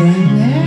Amen.